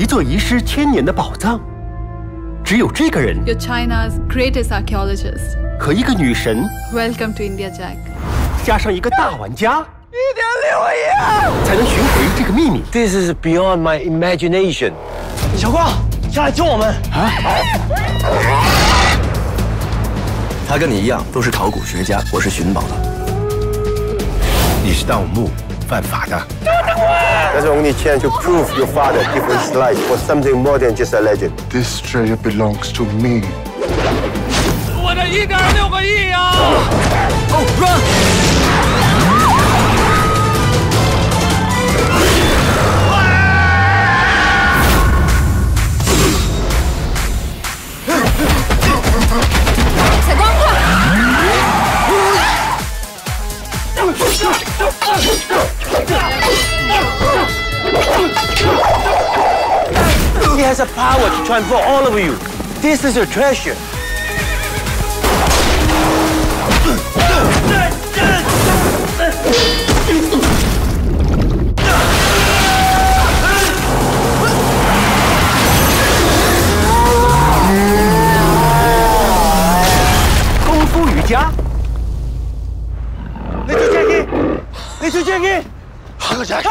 一座遗失千年的宝藏，只有这个人 You're China's greatest archaeologist. 和一个女神，Welcome to India, Jack. 加上一个大玩家，一点六亿，才能寻回这个秘密。This is beyond my imagination。小光，下来救我们！啊！他跟你一样都是考古学家，我是寻宝的。你是盗墓犯法的。That's the only chance to prove your father gave his life for something more than just a legend. This treasure belongs to me. 我的一点六个亿啊！ He has a power to transform all of you. This is your treasure. Kung Fu 你去接应何家拳